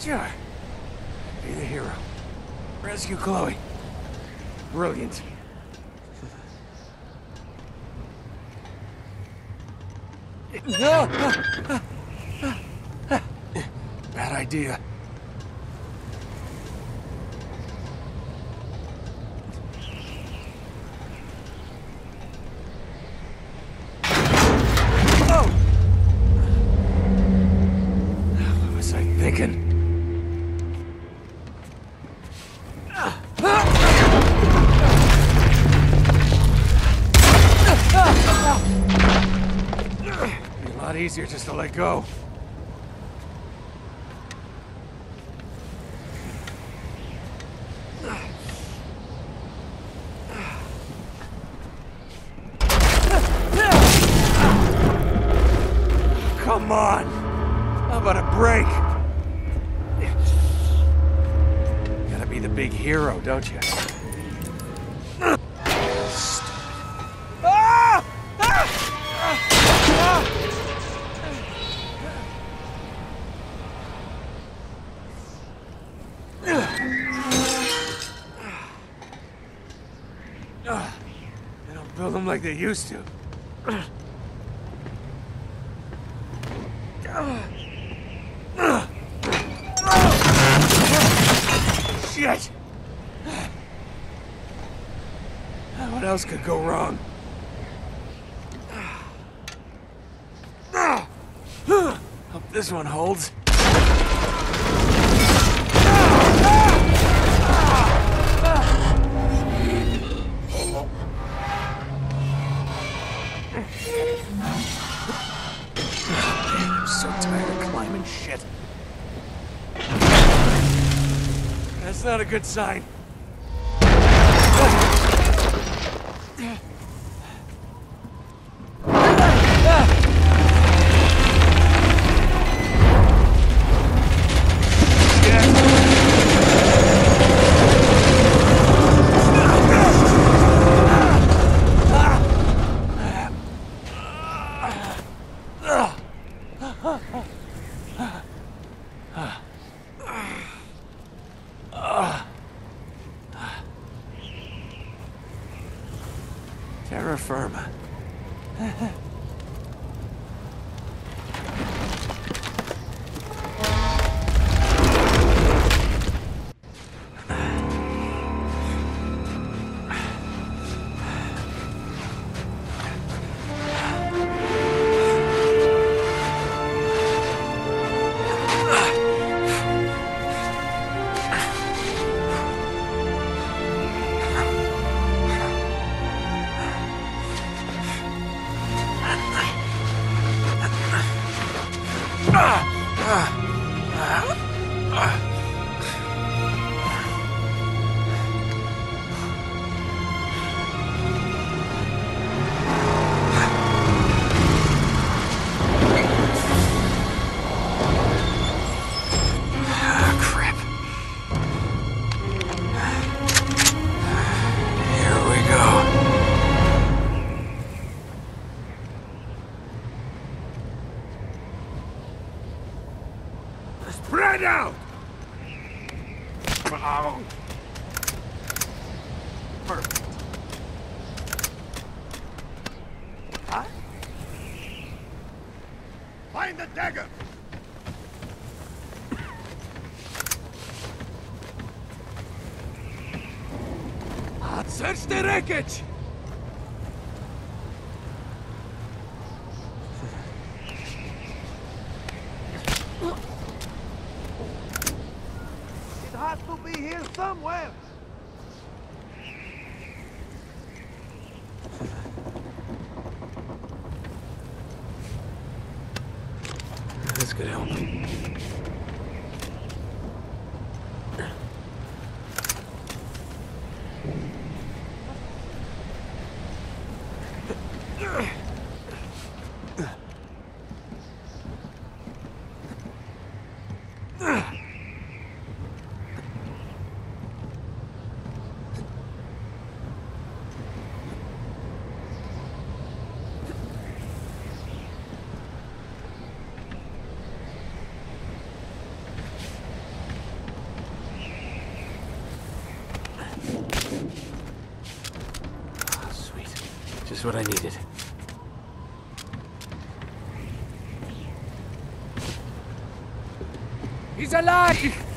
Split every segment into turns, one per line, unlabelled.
Sure. Be the hero. Rescue Chloe. Brilliant. Bad idea. Easier just to let go. Come on! How about a break? Gotta be the big hero, don't you? Build them like they used to. Shit! What else could go wrong? Hope this one holds. That's not a good sign. Terra Spread out! Oh. Perfect. Huh? Find the dagger! Search the wreckage!
Be here somewhere.
This could help.
Just what I needed.
He's! Alive!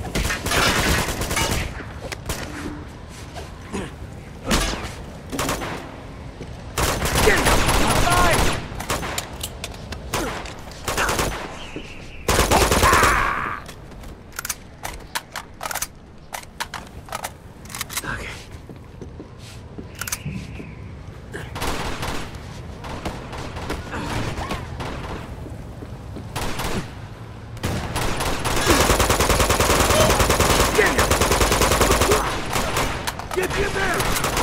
Get there!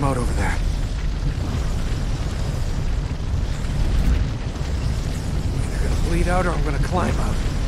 Climb out over there. Either gonna bleed out or I'm gonna climb out.